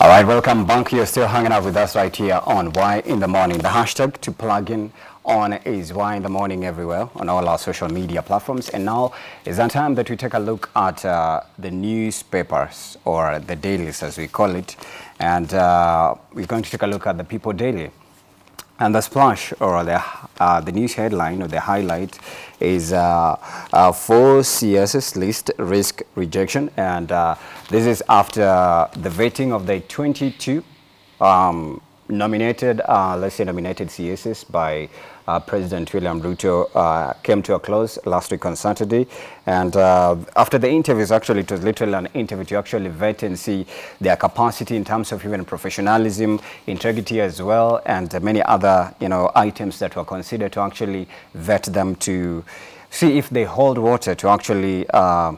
All right, welcome back. You're still hanging out with us right here on Y in the Morning. The hashtag to plug in on is Y in the Morning everywhere on all our social media platforms. And now is that time that we take a look at uh, the newspapers or the dailies as we call it. And uh, we're going to take a look at the People Daily. And the splash or the, uh, the news headline or the highlight is uh, uh, four CSs list risk rejection. And uh, this is after the vetting of the 22 um, nominated, uh, let's say nominated CSs by uh, President William Ruto uh, came to a close last week on Saturday. And uh, after the interviews, actually, it was literally an interview to actually vet and see their capacity in terms of even professionalism, integrity as well, and many other, you know, items that were considered to actually vet them to see if they hold water to actually uh,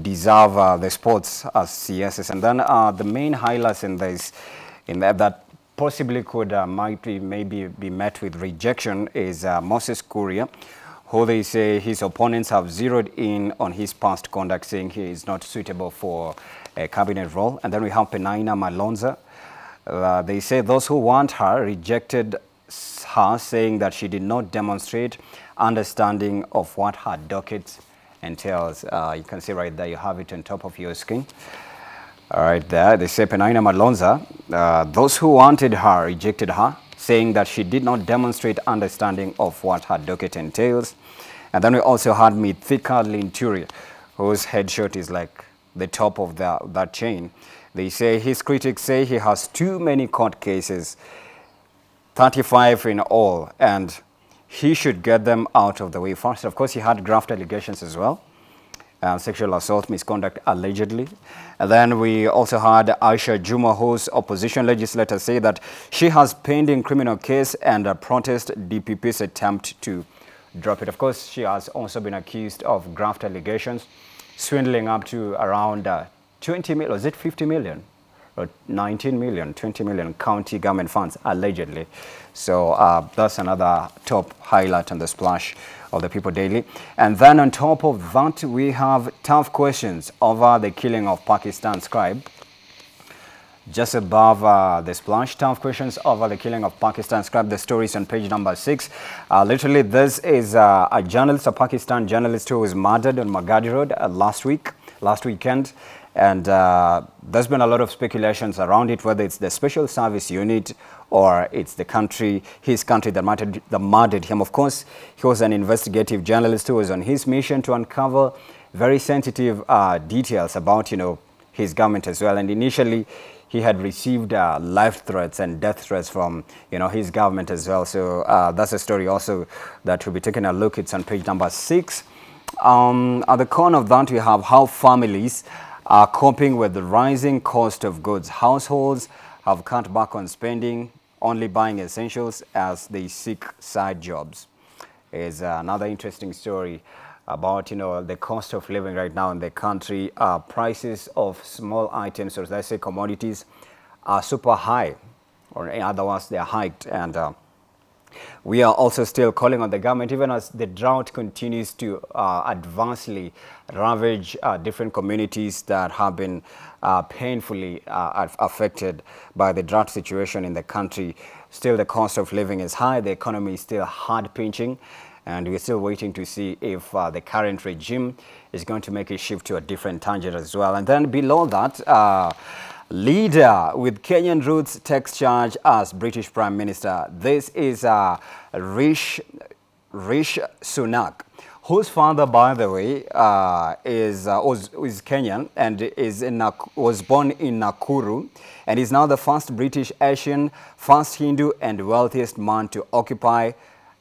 deserve uh, the sports as CSs. And then uh, the main highlights in this, in that, that possibly could uh, might be maybe be met with rejection is uh, Moses Kuria, who they say his opponents have zeroed in on his past conduct, saying he is not suitable for a cabinet role. And then we have Penina Malonza. Uh, they say those who want her rejected her, saying that she did not demonstrate understanding of what her docket entails. Uh, you can see right there, you have it on top of your screen. All right, there, they say Penina Malonza, uh, those who wanted her rejected her, saying that she did not demonstrate understanding of what her docket entails. And then we also had Mithika Linturi, whose headshot is like the top of the, that chain. They say his critics say he has too many court cases, 35 in all, and he should get them out of the way first. Of course, he had graft allegations as well uh, sexual assault misconduct allegedly. And then we also had Aisha Juma, whose opposition legislator, say that she has pending criminal case and uh, protest DPP's attempt to drop it. Of course, she has also been accused of graft allegations, swindling up to around uh, 20 million, was it 50 million? Or 19 million, 20 million county government funds, allegedly. So uh, that's another top highlight on the splash of the People Daily. And then on top of that, we have tough questions over the killing of Pakistan scribe. Just above uh, the splash, tough questions over the killing of Pakistan scribe. The story is on page number six. Uh, literally, this is uh, a journalist, a Pakistan journalist who was murdered on Magadi Road uh, last week, last weekend. And uh, there's been a lot of speculations around it, whether it's the special service unit or it's the country, his country that murdered, that murdered him. Of course, he was an investigative journalist who was on his mission to uncover very sensitive uh, details about, you know, his government as well. And initially, he had received uh, life threats and death threats from, you know, his government as well. So uh, that's a story also that we'll be taking a look. It's on page number six. Um, at the corner of that, we have how families are coping with the rising cost of goods. Households have cut back on spending, only buying essentials as they seek side jobs. Is another interesting story about you know the cost of living right now in the country. Uh, prices of small items, or let's say commodities, are super high, or in other words, they are hiked, and uh, we are also still calling on the government, even as the drought continues to uh, adversely ravage uh, different communities that have been uh, painfully uh, affected by the drought situation in the country. Still, the cost of living is high. The economy is still hard pinching. And we're still waiting to see if uh, the current regime is going to make a shift to a different tangent as well. And then below that, uh, leader with Kenyan roots takes charge as British Prime Minister. This is uh, Rishi, Rishi Sunak, whose father, by the way, uh, is, uh, was, is Kenyan and is in, was born in Nakuru and is now the first British Asian, first Hindu and wealthiest man to occupy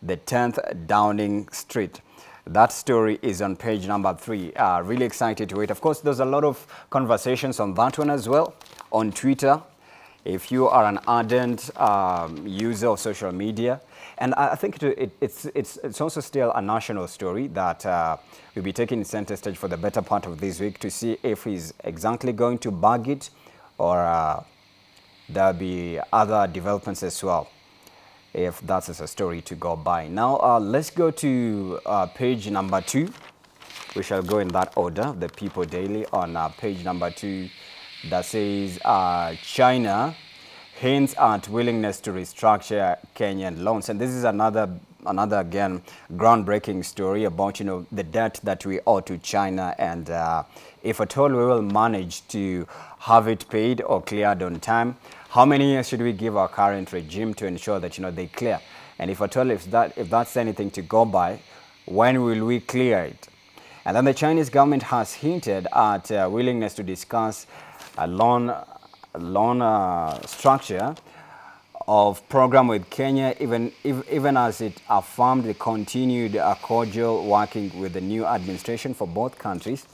the 10th Downing Street. That story is on page number three. Uh, really excited to it. Of course, there's a lot of conversations on that one as well on Twitter. If you are an ardent um, user of social media, and I think it, it, it's, it's, it's also still a national story that uh, we'll be taking center stage for the better part of this week to see if he's exactly going to bug it or uh, there'll be other developments as well if that's a story to go by. Now, uh, let's go to uh, page number two. We shall go in that order, the People Daily on uh, page number two. that says uh, China hints at willingness to restructure Kenyan loans. And this is another, another again, groundbreaking story about, you know, the debt that we owe to China. And uh, if at all we will manage to have it paid or cleared on time, how many years should we give our current regime to ensure that, you know, they clear? And if at all, if, that, if that's anything to go by, when will we clear it? And then the Chinese government has hinted at uh, willingness to discuss a loan loan uh, structure of program with Kenya, even, even as it affirmed the continued uh, cordial working with the new administration for both countries.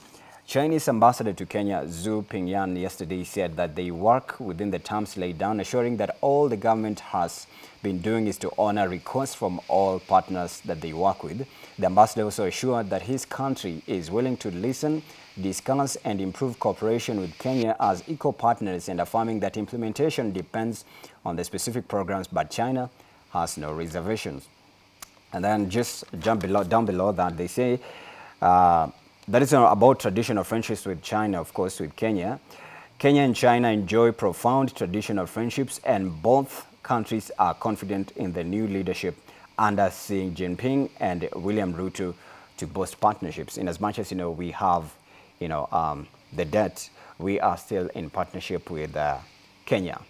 Chinese ambassador to Kenya, Zhou Pingjian, yesterday said that they work within the terms laid down, assuring that all the government has been doing is to honor requests from all partners that they work with. The ambassador also assured that his country is willing to listen discuss and improve cooperation with Kenya as equal partners and affirming that implementation depends on the specific programs, but China has no reservations. And then just jump below, down below that, they say uh, that is about traditional friendships with China, of course, with Kenya. Kenya and China enjoy profound traditional friendships and both countries are confident in the new leadership under Xi Jinping and William Ruto to boost partnerships. In as much as, you know, we have you know, um, the debt, we are still in partnership with uh, Kenya.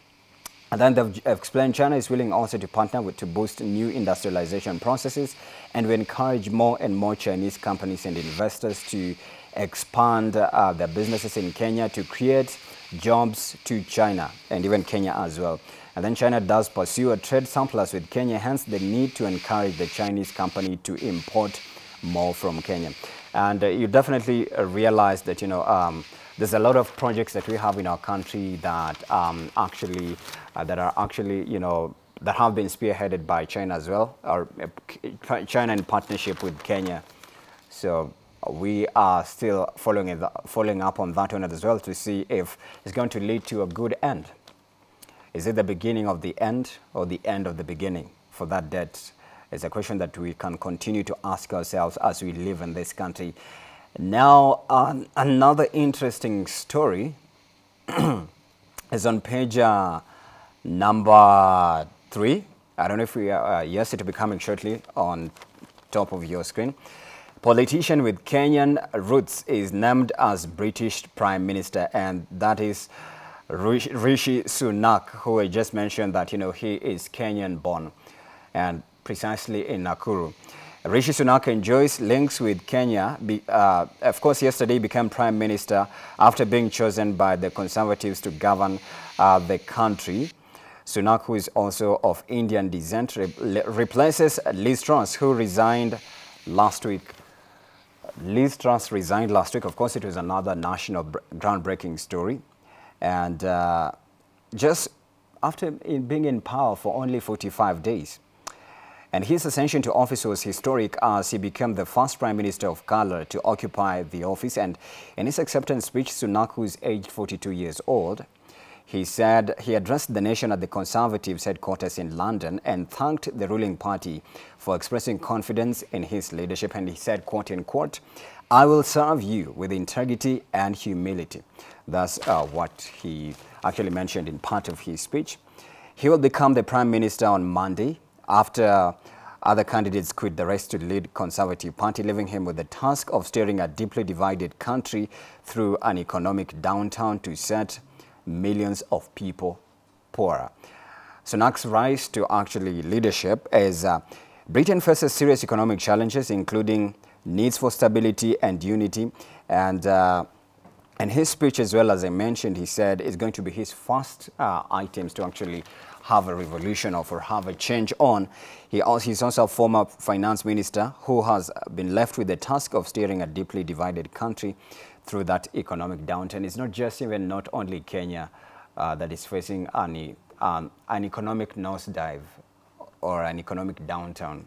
And then they've explained China is willing also to partner with to boost new industrialization processes and we encourage more and more Chinese companies and investors to expand uh, their businesses in Kenya to create jobs to China and even Kenya as well. And then China does pursue a trade surplus with Kenya, hence the need to encourage the Chinese company to import more from Kenya. And uh, you definitely uh, realize that, you know, um, there's a lot of projects that we have in our country that um, actually, uh, that are actually, you know, that have been spearheaded by China as well, or uh, China in partnership with Kenya. So we are still following, following up on that one as well to see if it's going to lead to a good end. Is it the beginning of the end or the end of the beginning for that debt it's a question that we can continue to ask ourselves as we live in this country. Now, uh, another interesting story is on page uh, number three. I don't know if we are, uh, yes, it will be coming shortly on top of your screen. Politician with Kenyan roots is named as British Prime Minister, and that is Rishi Sunak, who I just mentioned that, you know, he is Kenyan born. And precisely in Nakuru. Rishi Sunak enjoys links with Kenya. Be, uh, of course, yesterday became prime minister after being chosen by the Conservatives to govern uh, the country. Sunak, who is also of Indian descent, re replaces Liz Truss, who resigned last week. Liz Truss resigned last week. Of course, it was another national groundbreaking story. And uh, just after being in power for only 45 days, and his ascension to office was historic as he became the first Prime Minister of color to occupy the office. And in his acceptance speech, Sunak, who is aged 42 years old, he said he addressed the nation at the Conservatives headquarters in London and thanked the ruling party for expressing confidence in his leadership. And he said, quote unquote, I will serve you with integrity and humility. That's uh, what he actually mentioned in part of his speech. He will become the Prime Minister on Monday after other candidates quit the race to lead Conservative Party, leaving him with the task of steering a deeply divided country through an economic downturn to set millions of people poorer. Sunak's rise to actually leadership as uh, Britain faces serious economic challenges, including needs for stability and unity. And uh, in his speech as well, as I mentioned, he said it's going to be his first uh, items to actually have a revolution or have a change on. He also, he's also a former finance minister who has been left with the task of steering a deeply divided country through that economic downturn. It's not just even not only Kenya uh, that is facing an, um, an economic nosedive or an economic downturn.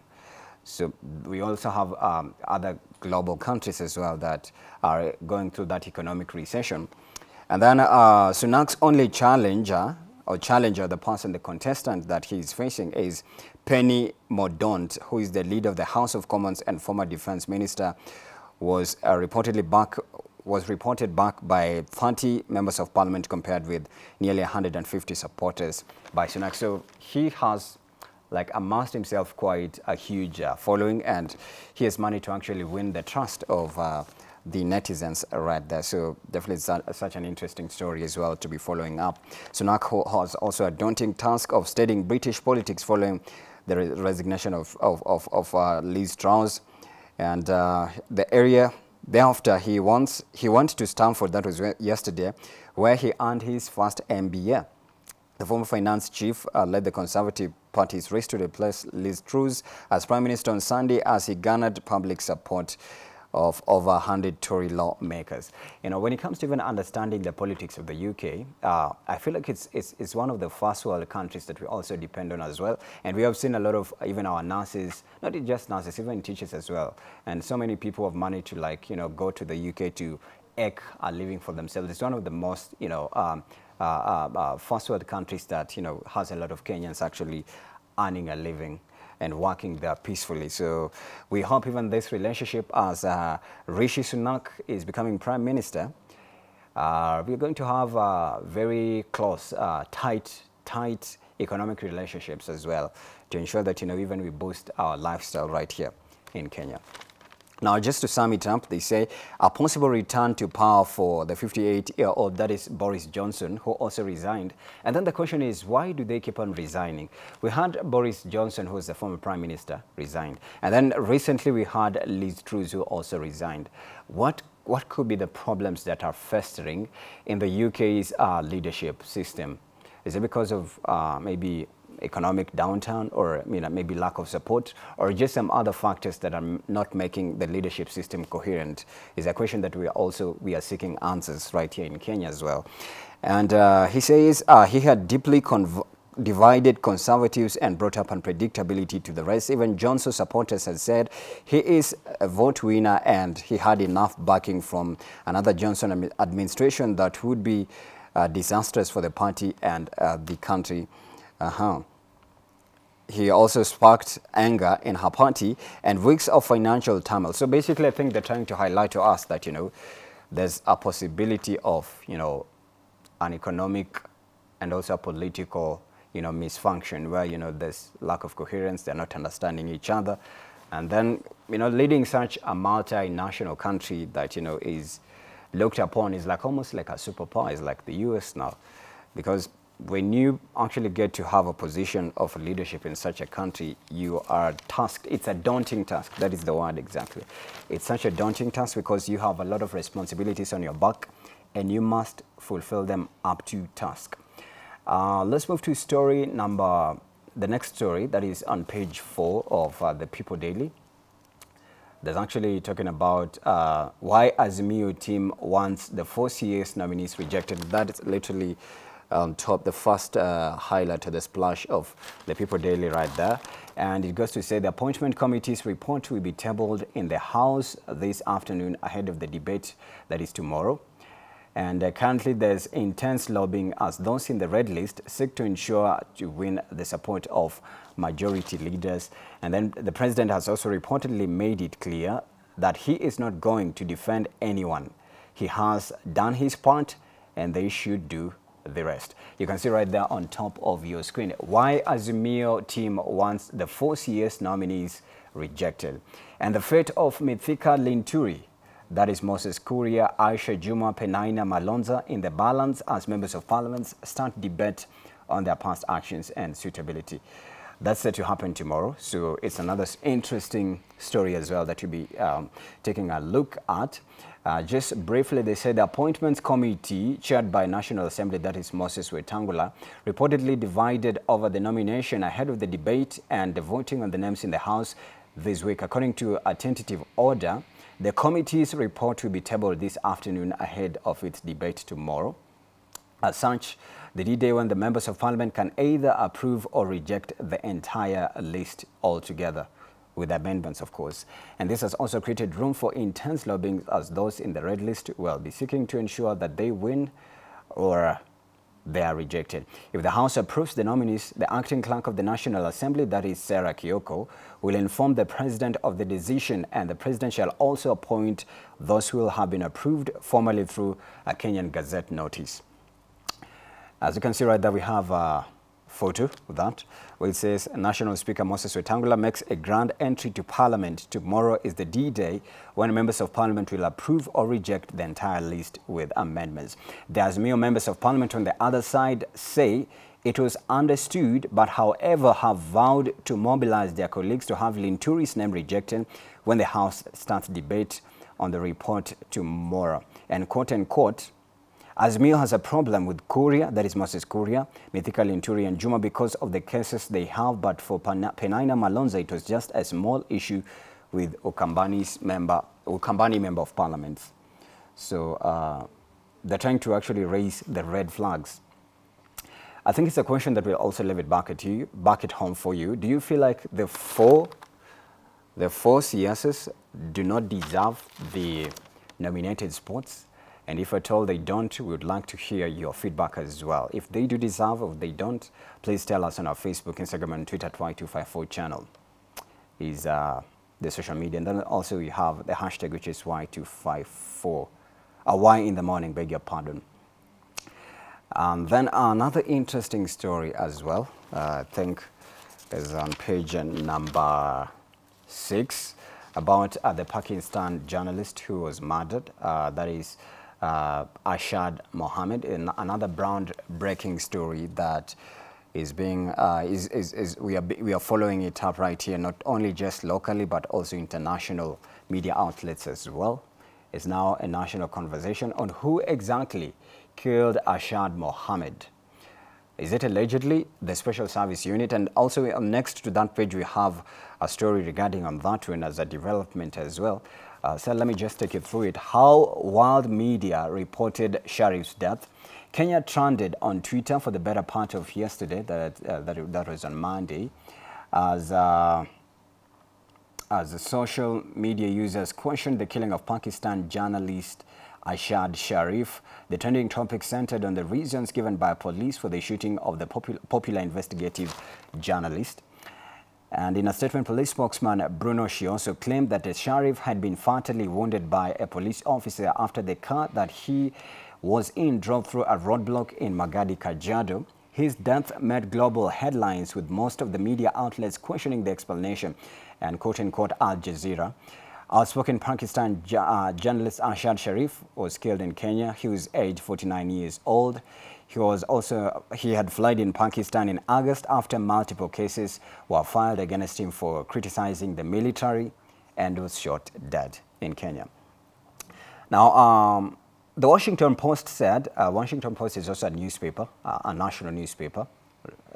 So we also have um, other global countries as well that are going through that economic recession. And then uh, Sunak's only challenger or challenger, the person, the contestant that he is facing is Penny Mordaunt, who is the leader of the House of Commons and former defense minister, was uh, reportedly back was reported back by 30 members of parliament compared with nearly 150 supporters by Sunak. So he has like amassed himself quite a huge uh, following and he has managed to actually win the trust of uh, the netizens right there. So definitely such an interesting story as well to be following up. Sunak has also a daunting task of studying British politics following the re resignation of, of, of, of uh, Liz Truss. And uh, the area thereafter, he wants he went to Stanford, that was yesterday, where he earned his first MBA. The former finance chief uh, led the Conservative Party's race to replace Liz Truss as Prime Minister on Sunday as he garnered public support of over 100 Tory lawmakers. You know, when it comes to even understanding the politics of the UK, uh, I feel like it's, it's, it's one of the first world countries that we also depend on as well. And we have seen a lot of even our nurses, not just nurses, even teachers as well. And so many people have managed to like, you know, go to the UK to eke a living for themselves. It's one of the most, you know, um, uh, uh, uh first world countries that, you know, has a lot of Kenyans actually earning a living and working there peacefully. So we hope even this relationship as uh, Rishi Sunak is becoming Prime Minister, uh, we're going to have very close, uh, tight, tight economic relationships as well to ensure that, you know, even we boost our lifestyle right here in Kenya. Now, just to sum it up, they say a possible return to power for the 58-year-old, that is Boris Johnson, who also resigned. And then the question is, why do they keep on resigning? We had Boris Johnson, who was the former prime minister, resigned. And then recently we had Liz Truss, who also resigned. What what could be the problems that are festering in the UK's uh, leadership system? Is it because of uh, maybe economic downturn or you know, maybe lack of support or just some other factors that are not making the leadership system coherent is a question that we are also we are seeking answers right here in Kenya as well. And uh, he says uh, he had deeply divided conservatives and brought up unpredictability to the rest. Even Johnson supporters have said he is a vote winner and he had enough backing from another Johnson administration that would be uh, disastrous for the party and uh, the country. Uh -huh. He also sparked anger in her party and weeks of financial turmoil. So basically, I think they're trying to highlight to us that, you know, there's a possibility of, you know, an economic and also a political, you know, misfunction where, you know, there's lack of coherence, they're not understanding each other. And then, you know, leading such a multinational country that, you know, is looked upon is like almost like a superpower, is like the US now. Because when you actually get to have a position of leadership in such a country, you are tasked. It's a daunting task. That is the word exactly. It's such a daunting task because you have a lot of responsibilities on your back and you must fulfill them up to task. Uh, let's move to story number, the next story that is on page four of uh, the People Daily. There's actually talking about uh, why Azimio team wants the four CS nominees rejected. That is literally on top, the first uh, highlight of the splash of the People Daily right there. And it goes to say the appointment committee's report will be tabled in the House this afternoon ahead of the debate that is tomorrow. And uh, currently there's intense lobbying as those in the red list seek to ensure to win the support of majority leaders. And then the president has also reportedly made it clear that he is not going to defend anyone. He has done his part and they should do the rest. You can see right there on top of your screen why Azimio team wants the four CS nominees rejected. And the fate of Mithika Linturi, that is Moses Kuria, Aisha Juma, Penina Malonza in the balance as members of parliament start debate on their past actions and suitability. That's set to happen tomorrow, so it's another interesting story as well that you'll be um, taking a look at. Uh, just briefly, they said the Appointments Committee, chaired by National Assembly, that is Moses Wetangula, reportedly divided over the nomination ahead of the debate and the voting on the names in the House this week. According to a tentative order, the committee's report will be tabled this afternoon ahead of its debate tomorrow. As such, the D-Day when the members of parliament can either approve or reject the entire list altogether with amendments, of course. And this has also created room for intense lobbying as those in the red list will be seeking to ensure that they win or they are rejected. If the House approves the nominees, the acting clerk of the National Assembly, that is Sarah Kioko, will inform the president of the decision and the president shall also appoint those who will have been approved formally through a Kenyan Gazette notice. As you can see right there, we have a photo of that where it says National Speaker Moses Wetangula makes a grand entry to Parliament. Tomorrow is the D-Day when members of Parliament will approve or reject the entire list with amendments. The Azimio members of Parliament on the other side say it was understood, but however have vowed to mobilize their colleagues to have Linturi's name rejected when the House starts debate on the report tomorrow. And quote unquote, Azimio has a problem with Kuria, that is Moses Kuria, Mithika Linturi and Juma because of the cases they have, but for Penina Malonza, it was just a small issue with Ukambani's member, Ukambani member of parliament. So uh, they're trying to actually raise the red flags. I think it's a question that will also leave it back at you, back at home for you. Do you feel like the four, the four CSs do not deserve the nominated spots? And if at all they don't, we would like to hear your feedback as well. If they do deserve or they don't, please tell us on our Facebook, Instagram, and Twitter at Y254 channel is uh, the social media. And then also we have the hashtag, which is Y254, uh, Y in the morning, beg your pardon. Um, then another interesting story as well, uh, I think is on page number six about uh, the Pakistan journalist who was murdered. Uh, that is uh, Arshad Mohammed, in another ground-breaking story that is being uh, is, is, is we are we are following it up right here, not only just locally but also international media outlets as well. It's now a national conversation on who exactly killed Arshad Mohammed. Is it allegedly the Special Service Unit? And also uh, next to that page, we have a story regarding on that one as a development as well. Uh, so let me just take you through it. How World Media reported Sharif's death. Kenya trended on Twitter for the better part of yesterday, that, uh, that, that was on Monday, as, uh, as social media users questioned the killing of Pakistan journalist Arshad Sharif. The trending topic centered on the reasons given by police for the shooting of the popular investigative journalist. And in a statement, police spokesman Bruno Shi also claimed that the Sharif had been fatally wounded by a police officer after the car that he was in drove through a roadblock in Magadi, Kajiado. His death made global headlines with most of the media outlets questioning the explanation and quote-unquote Al Jazeera. Outspoken Pakistan uh, journalist Arshad Sharif was killed in Kenya. He was aged 49 years old. He was also, he had fled in Pakistan in August after multiple cases were filed against him for criticizing the military and was shot dead in Kenya. Now, um, the Washington Post said, uh, Washington Post is also a newspaper, uh, a national newspaper,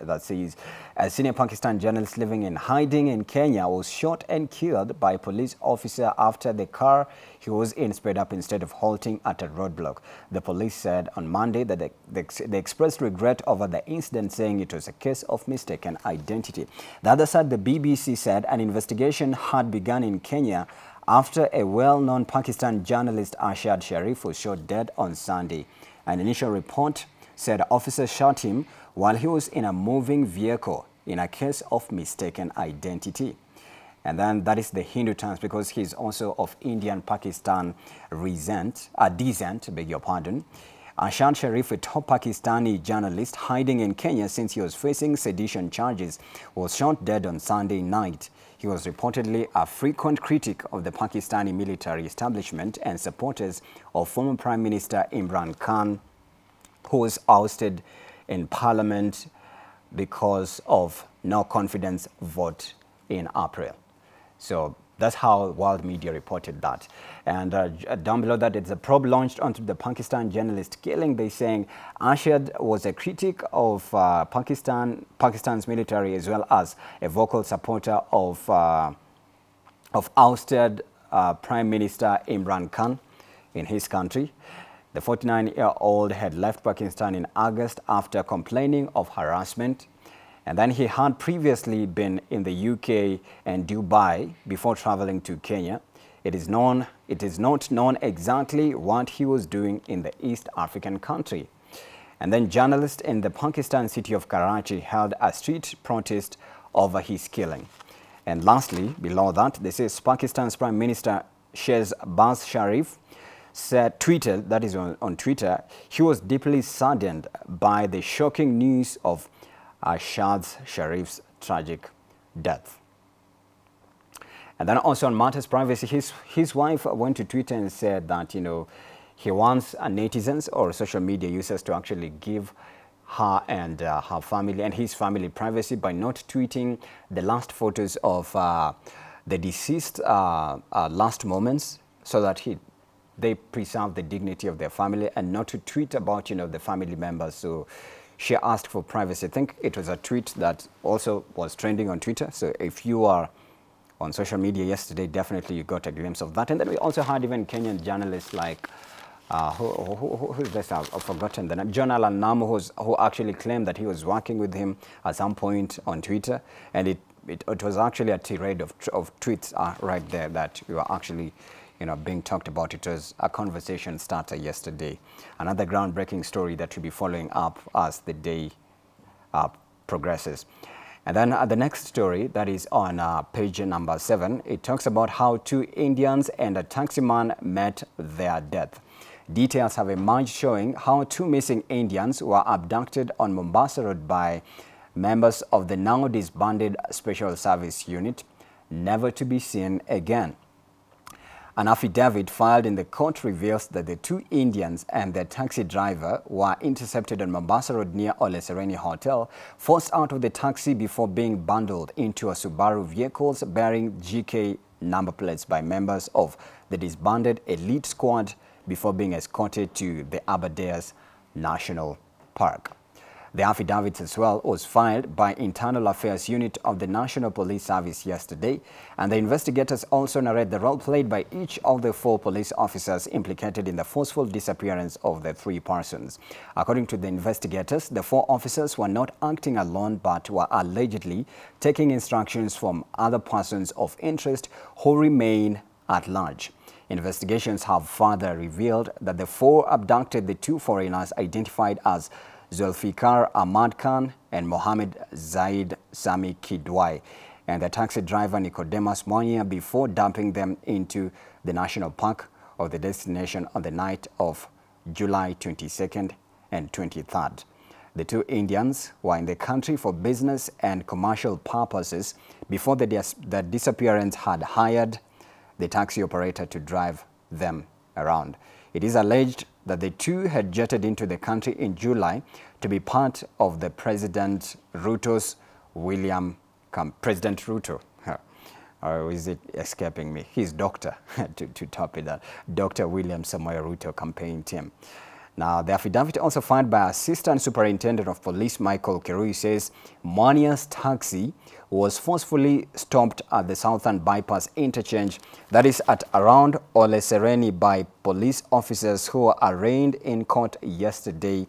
that says a senior Pakistan journalist living in hiding in Kenya was shot and killed by a police officer after the car he was in sped up instead of halting at a roadblock. The police said on Monday that they, they, expressed regret over the incident, saying it was a case of mistaken identity. The other side, the BBC said an investigation had begun in Kenya after a well-known Pakistan journalist Arshad Sharif was shot dead on Sunday. An initial report said officers shot him while he was in a moving vehicle in a case of mistaken identity. And then that is the Hindu Times because he's also of Indian Pakistan resent, uh, descent, beg your pardon. Arshad Sharif, a top Pakistani journalist hiding in Kenya since he was facing sedition charges, was shot dead on Sunday night. He was reportedly a frequent critic of the Pakistani military establishment and supporters of former Prime Minister Imran Khan, who was ousted in Parliament because of no confidence vote in April. So that's how world media reported that. And uh, down below that, it's a probe launched onto the Pakistan journalist killing. They saying Arshad was a critic of uh, Pakistan, Pakistan's military, as well as a vocal supporter of, uh, of ousted uh, Prime Minister Imran Khan in his country. The 49-year-old had left Pakistan in August after complaining of harassment. And then he had previously been in the UK and Dubai before traveling to Kenya. It is, known, it is not known exactly what he was doing in the East African country. And then journalists in the Pakistan city of Karachi held a street protest over his killing. And lastly, below that, this is Pakistan's Prime Minister Shehbaz Sharif said, tweeted, that is on, on Twitter, he was deeply saddened by the shocking news of Shehbaz Sharif's tragic death. And then also on matters privacy, his, his wife went to Twitter and said that, you know, he wants netizens or social media users to actually give her and uh, her family and his family privacy by not tweeting the last photos of uh, the deceased uh, uh last moments so that he they preserve the dignity of their family and not to tweet about you know the family members. So she asked for privacy. I think it was a tweet that also was trending on twitter. So if you are on social media yesterday definitely you got a glimpse of that. And then we also had even kenyan journalists like uh, who, who, who is this? I've, I've forgotten the name. John Allan Namu, who actually claimed that he was working with him at some point on Twitter, and it, it, it was actually a tirade of, of tweets uh, right there that we were actually you know, being talked about. It was a conversation starter yesterday. Another groundbreaking story that we'll be following up as the day uh, progresses. And then uh, the next story that is on uh, page number seven, it talks about how two Indians and a taxi man met their death. Details have emerged showing how two missing Indians were abducted on Mombasa Road by members of the now disbanded Special Service Unit, never to be seen again. An affidavit filed in the court reveals that the two Indians and their taxi driver were intercepted on Mombasa Road near Ole Sereni Hotel, forced out of the taxi before being bundled into a Subaru vehicles bearing GK number plates by members of the disbanded elite squad before being escorted to the Aberdares National Park. The affidavit as well was filed by Internal Affairs Unit of the National Police Service yesterday, and the investigators also narrate the role played by each of the four police officers implicated in the forceful disappearance of the three persons. According to the investigators, the four officers were not acting alone but were allegedly taking instructions from other persons of interest who remain at large. Investigations have further revealed that the four abducted the two foreigners identified as Zulfikar Ahmad Khan and Mohammed Zaid Sami Kidwai and the taxi driver Nicodemus Mwania before dumping them into the national park of the destination on the night of July 22nd and 23rd. The two Indians were in the country for business and commercial purposes before the, dis the disappearance had hired the taxi operator to drive them around. It is alleged that the two had jetted into the country in July to be part of the President Ruto's William, President Ruto, or is it escaping me? His doctor, to, to top it up, Dr. William Samoei Ruto campaign team. Now, the affidavit also filed by Assistant Superintendent of Police Michael Kirui says Mwania's taxi was forcefully stopped at the Southern Bypass interchange that is at around Ole Sereni by police officers who were arraigned in court yesterday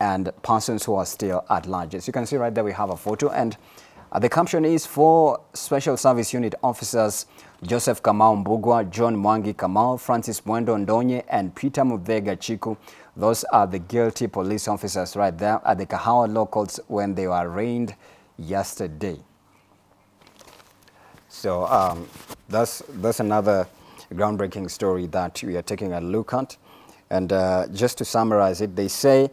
and persons who are still at large. As you can see right there, we have a photo and uh, the caption is for Special Service Unit officers Joseph Kamau Mbugwa, John Mwangi Kamau, Francis Mwendo Ndonye, and Peter Muvega Chiku. Those are the guilty police officers right there at the Kahawa Law Courts when they were arraigned yesterday. So um, that's, that's another groundbreaking story that we are taking a look at. And uh, just to summarize it, they say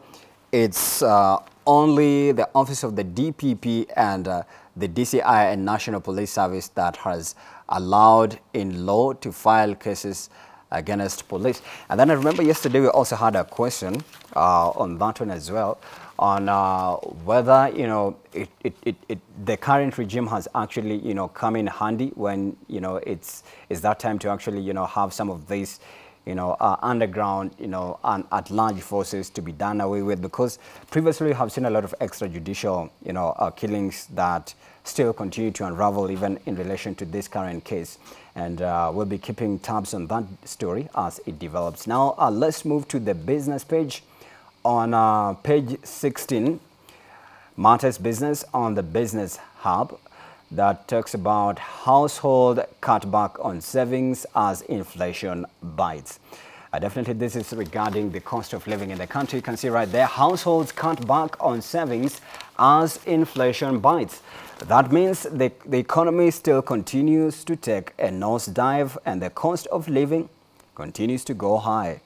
it's uh, only the Office of the DPP and uh, the DCI and National Police Service that has allowed in law to file cases against police. And then I remember yesterday we also had a question uh, on that one as well on uh, whether, you know, it, it, it, it, the current regime has actually, you know, come in handy when, you know, it's, it's that time to actually, you know, have some of these you know, uh, underground, you know, and at large forces to be done away with because previously we have seen a lot of extrajudicial, you know, uh, killings that still continue to unravel even in relation to this current case. And uh, we'll be keeping tabs on that story as it develops. Now, uh, let's move to the business page. On uh, page 16, Matters Business on the Business Hub that talks about household cutback on savings as inflation bites. Uh, definitely, this is regarding the cost of living in the country. You can see right there, households cut back on savings as inflation bites. That means the, the economy still continues to take a nosedive and the cost of living continues to go high.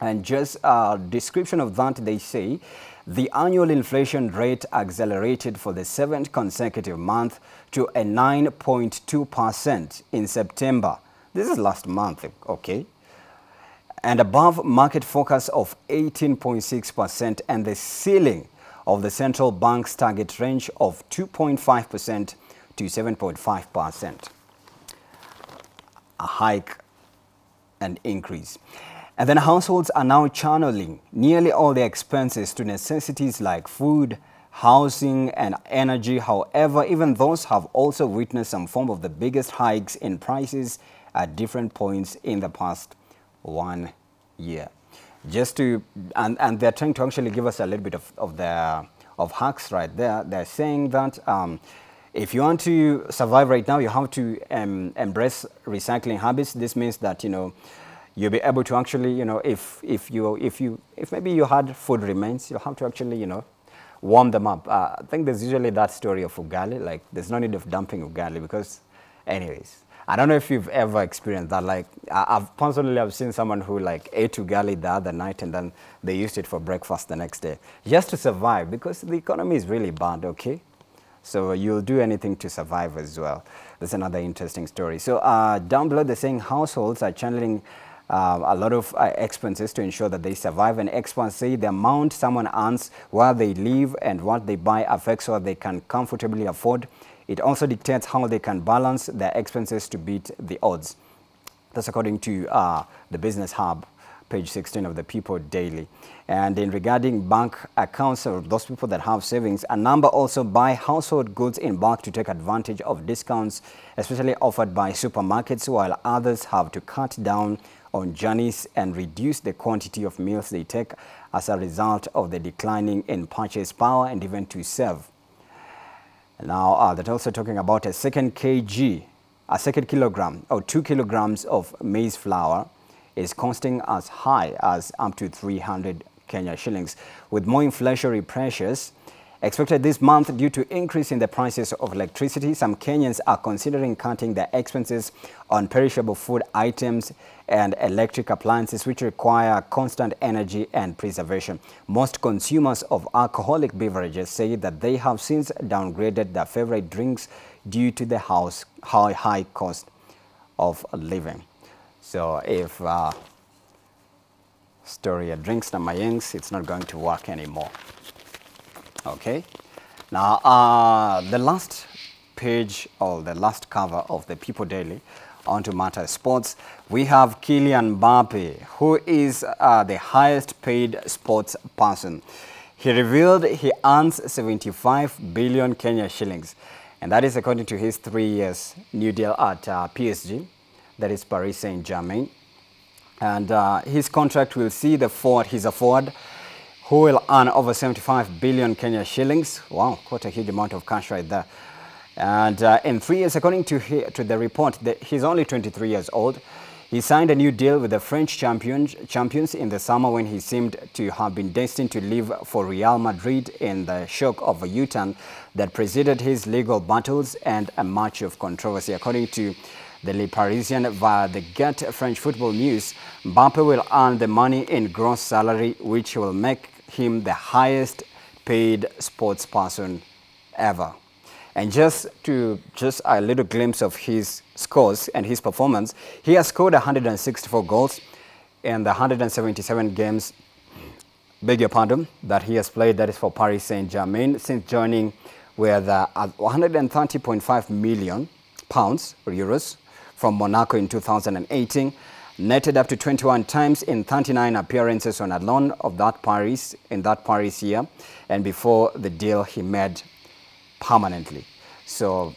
And just a description of that, they say, the annual inflation rate accelerated for the seventh consecutive month to a 9.2% in September. This is last month, okay? And above market focus of 18.6% and the ceiling of the central bank's target range of 2.5% to 7.5%. A hike and increase. And then households are now channeling nearly all their expenses to necessities like food, housing and energy. However, even those have also witnessed some form of the biggest hikes in prices at different points in the past one year just to, and, and they're trying to actually give us a little bit of, of their, of hacks right there. They're saying that um, if you want to survive right now, you have to um, embrace recycling habits. This means that, you know, you'll be able to actually, you know, if, if you, if you, if maybe you had food remains, you'll have to actually, you know, warm them up. Uh, I think there's usually that story of ugali, like there's no need of dumping ugali because anyways, I don't know if you've ever experienced that. Like, I've personally I've seen someone who like ate ugali the other night and then they used it for breakfast the next day just to survive because the economy is really bad. Okay, so you'll do anything to survive as well. That's another interesting story. So uh, down below, they're saying households are channeling uh, a lot of uh, expenses to ensure that they survive. And experts say the amount someone earns while they live and what they buy affects what they can comfortably afford. It also dictates how they can balance their expenses to beat the odds. That's according to uh, the Business Hub, page 16 of the People Daily. And in regarding bank accounts of those people that have savings, a number also buy household goods in bulk to take advantage of discounts, especially offered by supermarkets, while others have to cut down on journeys and reduce the quantity of meals they take as a result of the declining in purchase power and even to save. Now, uh, they're also talking about a second kg, a second kilogram or two kilograms of maize flour is costing as high as up to 300 Kenya shillings. With more inflationary pressures, Expected this month due to increase in the prices of electricity, some Kenyans are considering cutting their expenses on perishable food items and electric appliances which require constant energy and preservation. Most consumers of alcoholic beverages say that they have since downgraded their favorite drinks due to the house high, high cost of living. So if uh, Storia drinks the Mayengs, it's not going to work anymore. Okay. Now, uh, the last page or the last cover of the People Daily onto Matter Sports, we have Kylian Mbappe, who is uh, the highest paid sports person. He revealed he earns 75 billion Kenya shillings, and that is according to his three years new deal at uh, PSG, that is Paris Saint-Germain. And uh, his contract will see the forward, he's a forward, who will earn over 75 billion Kenya shillings. Wow, quite a huge amount of cash right there. And uh, in three years, according to, he, to the report, he's only 23 years old. He signed a new deal with the French champions, champions in the summer when he seemed to have been destined to leave for Real Madrid in the shock of a U-turn that preceded his legal battles and a match of controversy. According to the Le Parisien via the Get French Football News, Mbappe will earn the money in gross salary, which will make him the highest paid sports person ever. And just to just a little glimpse of his scores and his performance, he has scored 164 goals in the 177 games, beg your pardon, that he has played, that is for Paris Saint-Germain, since joining with uh, 130.5 million pounds or euros from Monaco in 2018 netted up to 21 times in 39 appearances on a loan of that Paris in that Paris year and before the deal he made permanently. So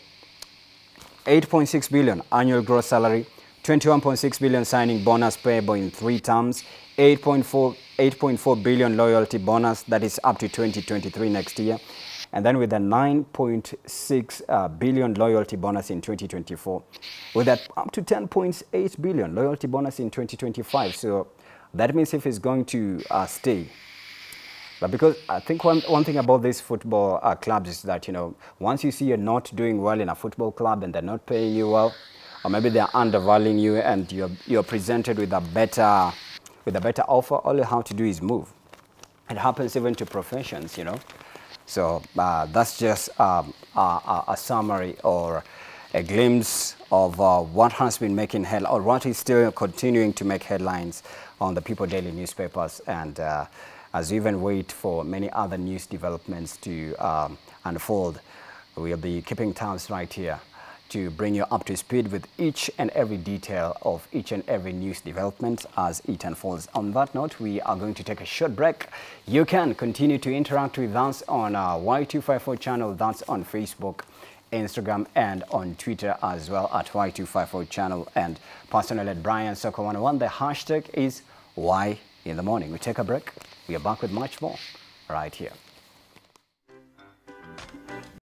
8.6 billion annual gross salary, 21.6 billion signing bonus payable in three terms, 8.4 8.4 billion loyalty bonus that is up to 2023 next year, and then with a 9.6 uh, billion loyalty bonus in 2024, with that up to 10.8 billion loyalty bonus in 2025. So that means if he's going to uh, stay, but because I think one, one thing about these football uh, clubs is that, you know, once you see you're not doing well in a football club and they're not paying you well, or maybe they're undervaluing you and you're, you're presented with a better with a better offer, all you have to do is move. It happens even to professions, you know. So uh, that's just um, a, a, summary or a glimpse of uh, what has been making headlines or what is still continuing to make headlines on the People Daily newspapers. And uh, as we even wait for many other news developments to um, unfold, we'll be keeping tabs right here to bring you up to speed with each and every detail of each and every news development as it unfolds. On that note, we are going to take a short break. You can continue to interact with us on our Y254 channel, that's on Facebook, Instagram, and on Twitter as well at Y254 channel. And personally at Brian Soccer 101, the hashtag is Y in the morning. We take a break. We are back with much more right here.